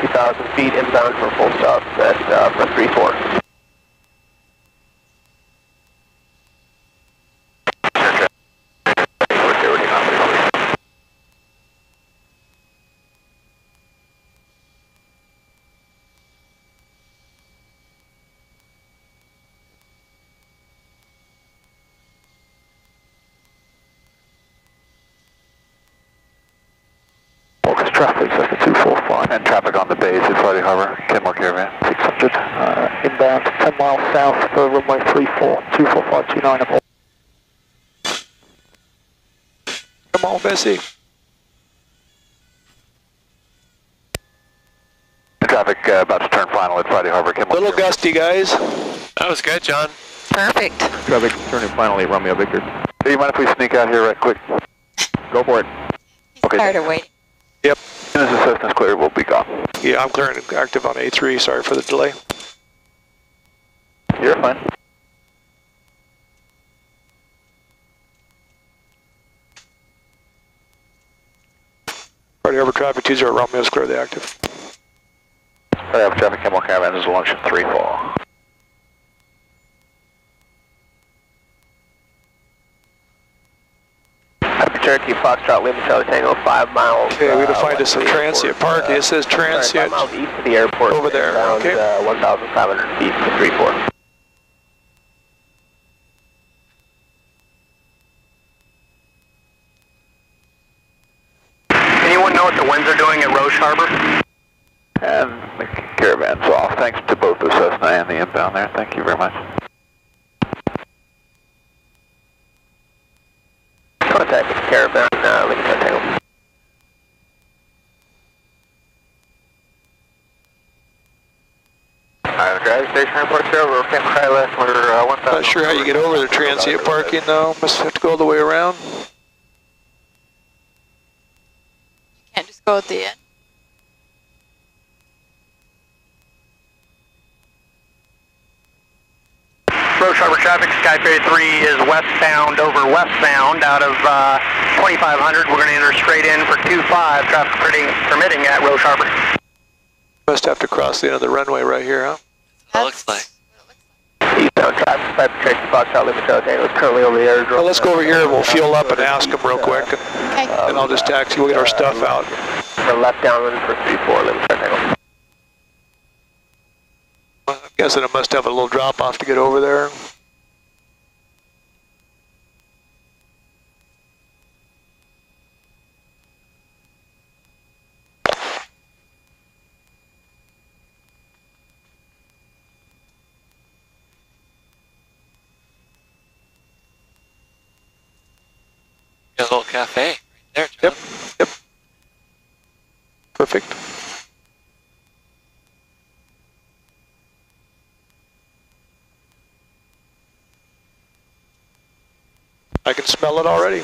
2,000 feet inbound for full stop at uh, for 3-4. Traffic, Cessna 245. And traffic on the base at Friday Harbor, Kenmore Caravan. 600, uh, inbound 10 miles south for runway 34, 24529 Come on, Bessie. Traffic uh, about to turn final at Friday Harbor, Kenmore Little Caravan. gusty, guys. That was good, John. Perfect. Traffic turning finally, Romeo Victor. Do you mind if we sneak out here right quick? Go for it. Okay. Tired of waiting. As soon as the Cessna's clear, we'll be gone. Yeah, I'm clearing active on A3. Sorry for the delay. You're fine. Friday Harbor traffic 20 Romeo is clear the active. Friday Harbor traffic, Kenmore Caravan is launch at 3-4. Happy Cherokee Foxtrot Lima Charlie Tango, 5 miles. Okay, we uh, defined west as some of the transient airport, parking. uh, It says Sorry, transient. five miles east of the airport. Over there, Around, okay. uh, 1,500 feet to 3-4. Anyone know what the winds are doing at Roche Harbor? And the caravan's off. Thanks to both the Cessna and the inbound there. Thank you very much. Contact with Caravan, uh, Lima Charlie Tango. Alright, drive station report zero, we're Kenmore Caravan, we're uh, 1,000. Not sure how you get over the transient parking though. Must have to go all the way around. Can't just go at the end. Roche Harbor traffic, Skyferry 3 is westbound over westbound out of uh, 2500. We're going to enter straight in for 25, traffic permitting, permitting at Roche Harbor. Must have to cross the end of the runway right here, huh? That looks like. Eastbound traffic, Happy Cherokee Foxtrot Lima Charlie Tango is currently over the airdrome. Well, let's go over here and we'll fuel up and ask them real quick, and Okay. then I'll just taxi. We'll get our stuff out. For left downwind for 3-4, Lima Charlie Tango. I'm guessing it must have a little drop off to get over there. A little cafe right there, John. Yep, yep. Perfect. I can smell it already.